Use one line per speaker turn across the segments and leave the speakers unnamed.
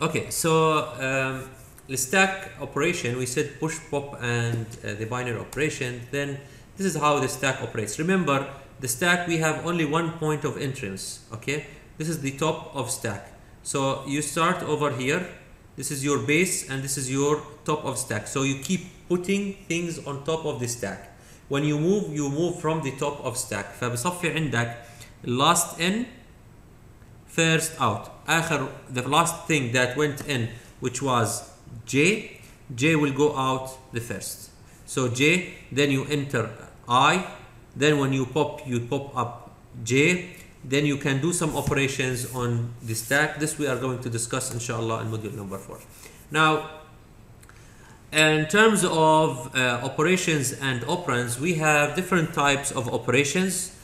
Okay, so um, the stack operation, we said push pop and uh, the binary operation. Then this is how the stack operates. Remember, the stack we have only one point of entrance. Okay, this is the top of stack. So you start over here. This is your base and this is your top of stack. So you keep putting things on top of the stack. When you move, you move from the top of stack. فبصفي عندك last in first out آخر the last thing that went in which was J J will go out the first so J then you enter I then when you pop you pop up J then you can do some operations on the stack this we are going to discuss inshallah in module number 4 now in terms of uh, operations and operands we have different types of operations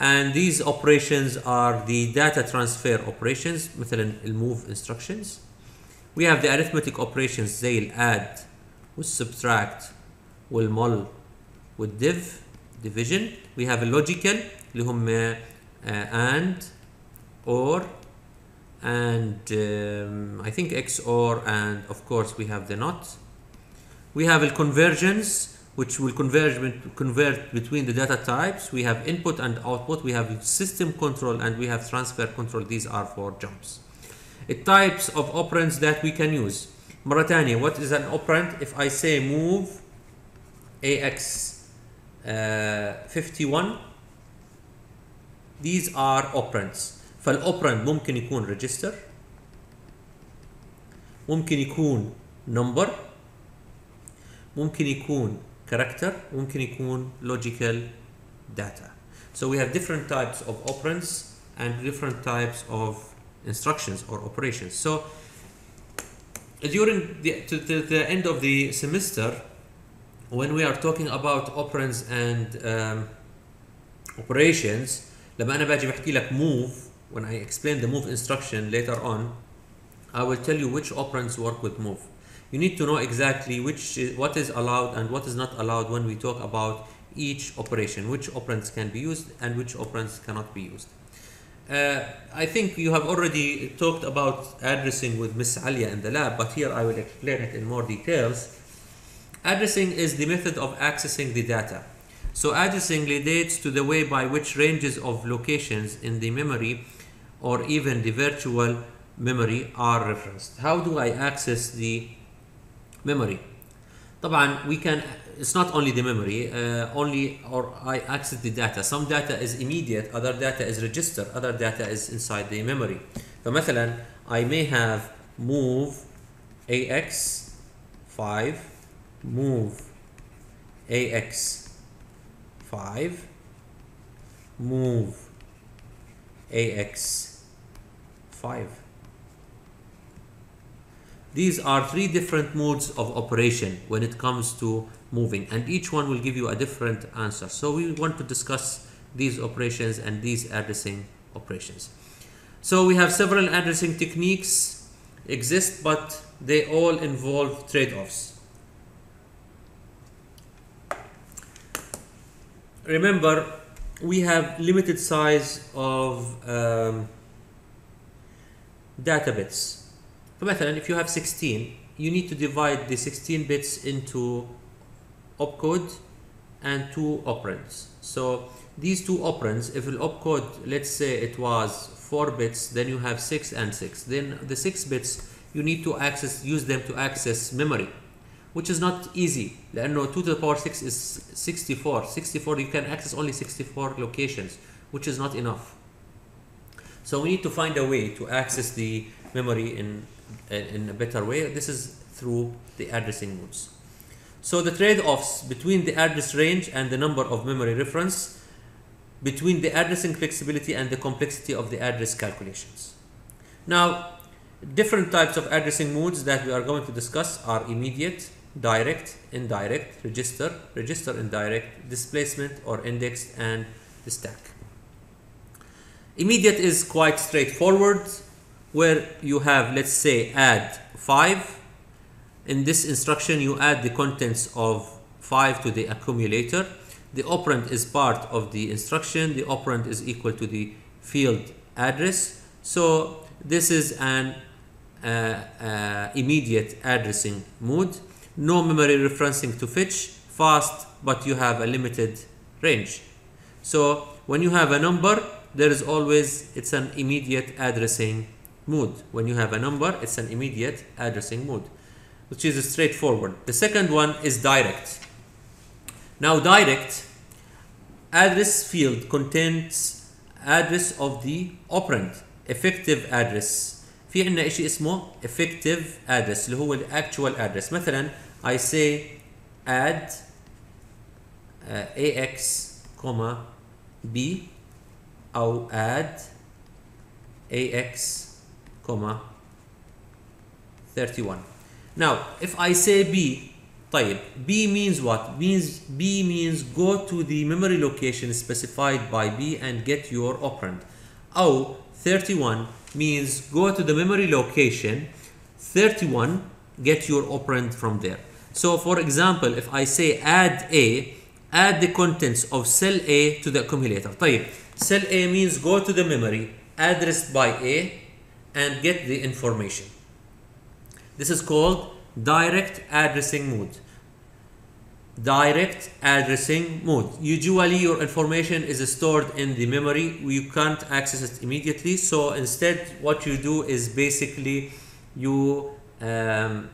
and these operations are the data transfer operations مثلا المove instructions we have the arithmetic operations زي الاد والsubtract والmul والdiv division we have a logical اللي هم uh, and or and um, I think XOR and of course we have the not we have a conversions which will converge convert between the data types. We have input and output, we have system control, and we have transfer control. These are for jumps. The types of operands that we can use. Maratani, what is an operand? If I say move AX uh, 51, these are operands. فالاوبرند ممكن يكون register, ممكن يكون number, ممكن يكون character ممكن يكون logical data so we have different types of operands and different types of instructions or operations so during the to, to the end of the semester when we are talking about operands and um, operations لما انا باجي بحكي لك move when I explain the move instruction later on I will tell you which operands work with move you need to know exactly which is, what is allowed and what is not allowed when we talk about each operation which operands can be used and which operands cannot be used. Uh, I think you have already talked about addressing with Miss Alia in the lab but here I will explain it in more details. Addressing is the method of accessing the data. So addressing relates to the way by which ranges of locations in the memory or even the virtual memory are referenced. How do I access the memory طبعا we can it's not only the memory uh, only or I access the data some data is immediate other data is registered other data is inside the memory فمثلا I may have move AX 5 move AX 5 move AX 5 these are three different modes of operation when it comes to moving and each one will give you a different answer. So we want to discuss these operations and these addressing operations. So we have several addressing techniques exist but they all involve trade-offs. Remember we have limited size of um, data bits فمثلا if you have 16 you need to divide the 16 bits into opcode and two operands so these two operands if the opcode let's say it was 4 bits then you have 6 and 6 then the 6 bits you need to access use them to access memory which is not easy لانه 2 to the power 6 is 64 64 you can access only 64 locations which is not enough so we need to find a way to access the memory in in a better way. This is through the addressing modes. So the trade-offs between the address range and the number of memory reference between the addressing flexibility and the complexity of the address calculations. Now different types of addressing modes that we are going to discuss are immediate direct indirect register register indirect displacement or indexed and the stack. Immediate is quite straightforward where you have let's say add 5 in this instruction you add the contents of 5 to the accumulator. The operand is part of the instruction. The operand is equal to the field address. So this is an uh, uh, immediate addressing mode, no memory referencing to fetch, fast, but you have a limited range. So when you have a number, there is always, it's an immediate addressing mode. When you have a number, it's an immediate addressing mode, which is straightforward. The second one is direct. Now direct, address field contains address of the operand, effective address. في عندنا شيء اسمه effective address اللي هو actual address مثلا I say add uh, ax comma b او add ax comma 31 now if I say b طيب b means what means b means go to the memory location specified by b and get your operand او 31 means go to the memory location 31 get your operand from there so for example if I say add a add the contents of cell A to the accumulator طيب cell A means go to the memory addressed by A and get the information. This is called direct addressing mode direct addressing mode usually your information is stored in the memory. You can't access it immediately. So instead what you do is basically you um,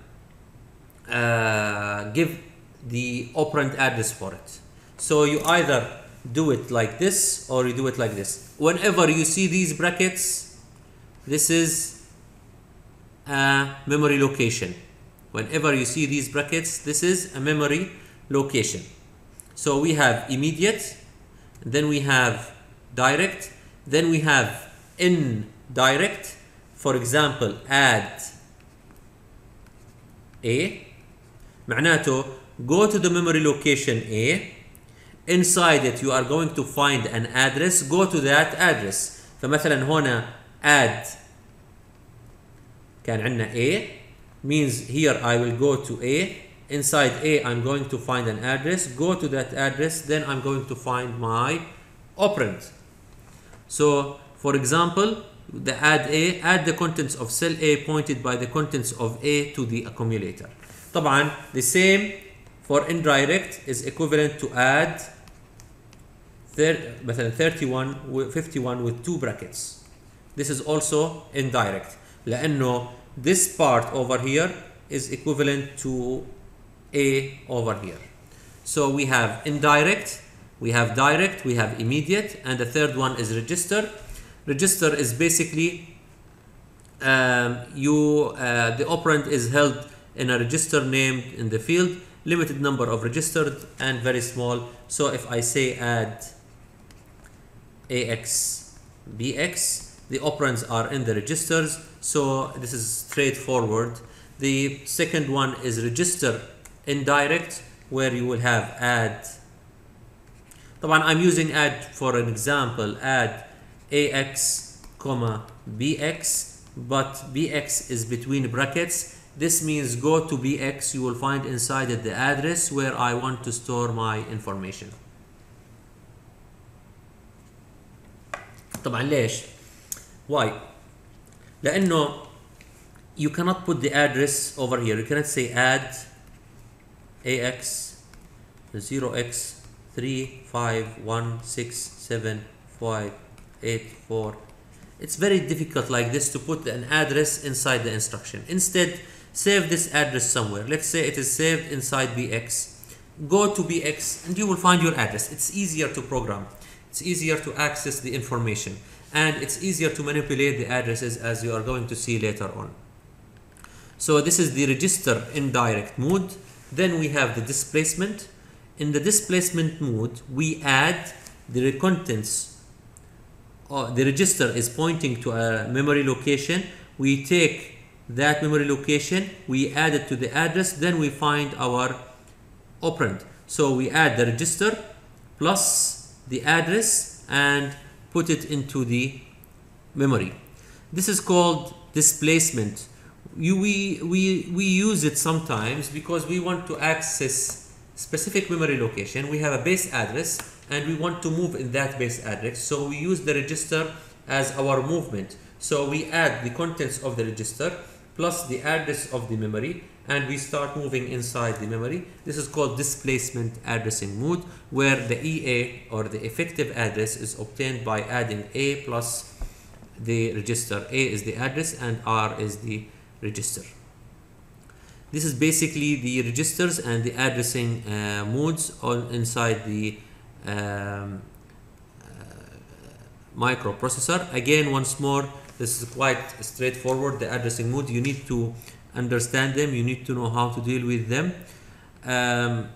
uh, give the operand address for it. So you either do it like this or you do it like this. Whenever you see these brackets this is a memory location whenever you see these brackets this is a memory location so we have immediate then we have direct then we have indirect for example add a معناته go to the memory location A inside it you are going to find an address go to that address فمثلا هنا add كان عندنا A means here I will go to A inside A I'm going to find an address go to that address then I'm going to find my operand so for example the add A add the contents of cell A pointed by the contents of A to the accumulator طبعا the same for indirect is equivalent to add thir- مثلا 31 with 51 with two brackets this is also indirect لانه this part over here is equivalent to a over here so we have indirect we have direct we have immediate and the third one is register register is basically um, you uh, the operand is held in a register named in the field limited number of registered and very small so if i say add ax bx the operands are in the registers so this is straightforward the second one is register indirect where you will have add طبعا I'm using add for an example add ax comma bx but bx is between brackets this means go to bx you will find inside it the address where I want to store my information طبعا ليش why لانه you cannot put the address over here you cannot say add ax 0x 3 5 1 6 7 5 8 4 it's very difficult like this to put an address inside the instruction instead save this address somewhere let's say it is saved inside bx go to bx and you will find your address it's easier to program it's easier to access the information and it's easier to manipulate the addresses as you are going to see later on. So this is the register indirect mode. Then we have the displacement. In the displacement mode we add the contents. Uh, the register is pointing to a memory location. We take that memory location we add it to the address then we find our operand. So we add the register plus the address and put it into the memory. This is called displacement. You, we, we, we use it sometimes because we want to access specific memory location. We have a base address and we want to move in that base address. So we use the register as our movement. So we add the contents of the register plus the address of the memory and we start moving inside the memory. This is called displacement addressing mode where the EA or the effective address is obtained by adding A plus the register. A is the address and R is the register. This is basically the registers and the addressing uh, modes on inside the um, uh, microprocessor. Again, once more, this is quite straightforward. The addressing mode, you need to understand them. You need to know how to deal with them. Um,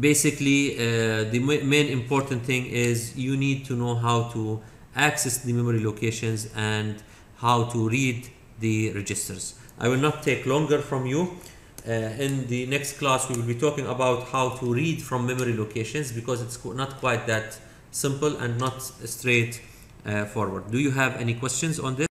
basically, uh, the main important thing is you need to know how to access the memory locations and how to read the registers. I will not take longer from you. Uh, in the next class, we will be talking about how to read from memory locations because it's not quite that simple and not straight uh, forward. Do you have any questions on this?